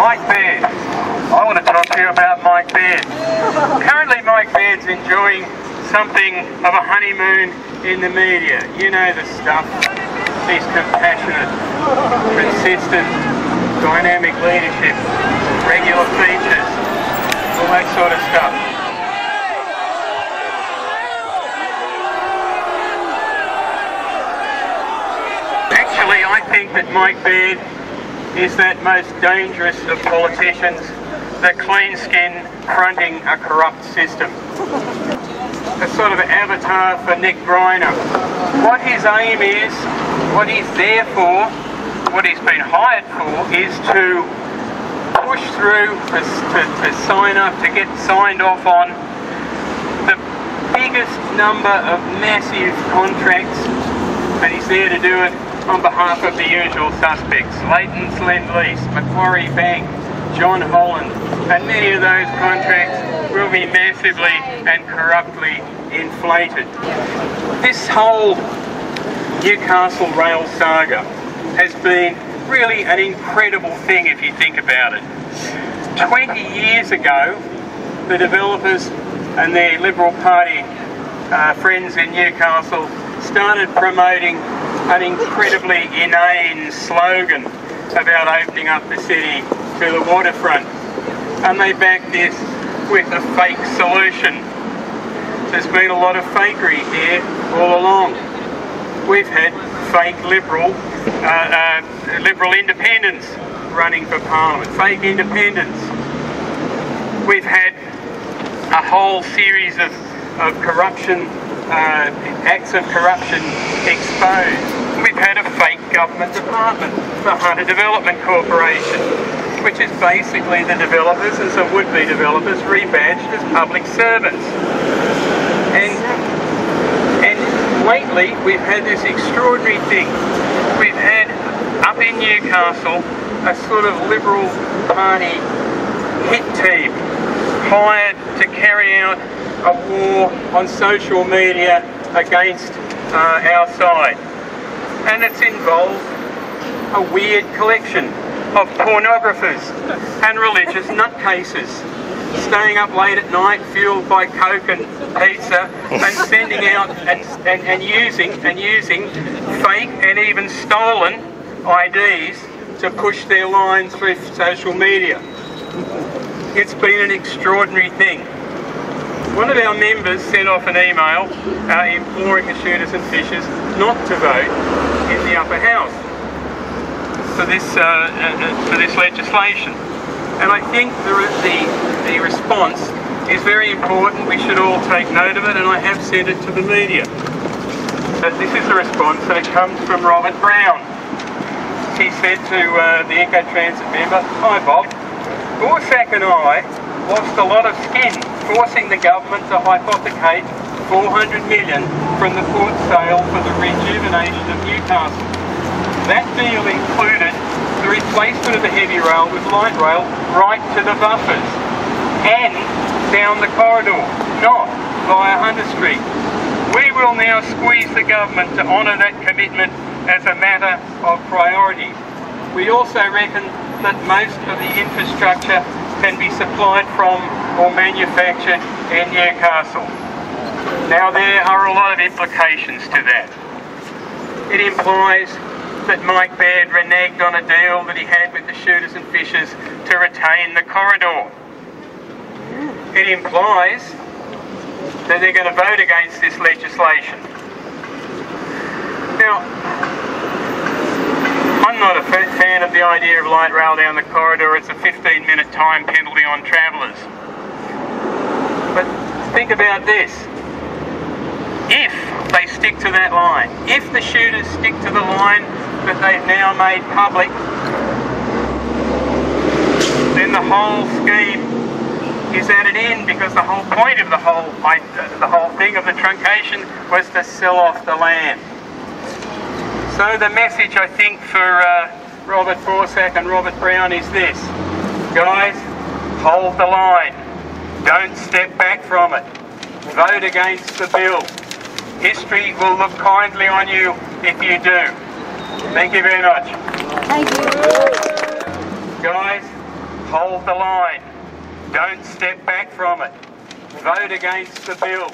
Mike Baird. I want to talk to you about Mike Baird. Currently, Mike Baird's enjoying something of a honeymoon in the media. You know the stuff. He's compassionate, consistent, dynamic leadership, regular features, all that sort of stuff. Actually, I think that Mike Baird is that most dangerous of politicians, the clean skin fronting a corrupt system. A sort of avatar for Nick Greiner. What his aim is, what he's there for, what he's been hired for, is to push through, to, to, to sign up, to get signed off on the biggest number of massive contracts, and he's there to do it on behalf of the usual suspects, Leighton's Lend-Lease, Macquarie Bank, John Holland, and many of those contracts will be massively and corruptly inflated. This whole Newcastle rail saga has been really an incredible thing if you think about it. 20 years ago, the developers and their Liberal Party uh, friends in Newcastle started promoting an incredibly inane slogan about opening up the city to the waterfront. And they backed this with a fake solution. There's been a lot of fakery here all along. We've had fake Liberal, uh, uh, Liberal independents running for Parliament, fake independents. We've had a whole series of, of corruption, uh, acts of corruption exposed. We've had a fake government department, the Hunter Development Corporation, which is basically the developers and some would-be developers rebadged as public servants. And, and lately we've had this extraordinary thing. We've had up in Newcastle a sort of Liberal Party hit team hired to carry out a war on social media against uh, our side. And it's involved a weird collection of pornographers and religious nutcases staying up late at night fueled by coke and pizza and sending out and, and, and using and using fake and even stolen IDs to push their lines through social media. It's been an extraordinary thing. One of our members sent off an email uh, imploring the shooters and fishers not to vote in the upper house for this uh, uh, for this legislation. And I think the, the, the response is very important. We should all take note of it, and I have sent it to the media. But this is the response, and it comes from Robert Brown. He said to uh, the Eco Transit member, Hi Bob, Borsak and I lost a lot of skin forcing the government to hypothecate 400 million from the port sale for the rejuvenation of Newcastle. That deal included the replacement of the heavy rail with light rail right to the buffers and down the corridor, not via Hunter Street. We will now squeeze the government to honour that commitment as a matter of priority. We also reckon that most of the infrastructure can be supplied from or manufactured in Newcastle. Now there are a lot of implications to that. It implies that Mike Baird reneged on a deal that he had with the shooters and fishers to retain the corridor. It implies that they're going to vote against this legislation. Now, I'm not a fan the idea of light rail down the corridor. It's a 15 minute time penalty on travellers. But think about this. If they stick to that line, if the shooters stick to the line that they've now made public, then the whole scheme is at an end because the whole point of the whole the whole thing of the truncation was to sell off the land. So the message I think for uh, Robert Borsak and Robert Brown is this. Guys, hold the line. Don't step back from it. Vote against the bill. History will look kindly on you if you do. Thank you very much. Thank you. Guys, hold the line. Don't step back from it. Vote against the bill.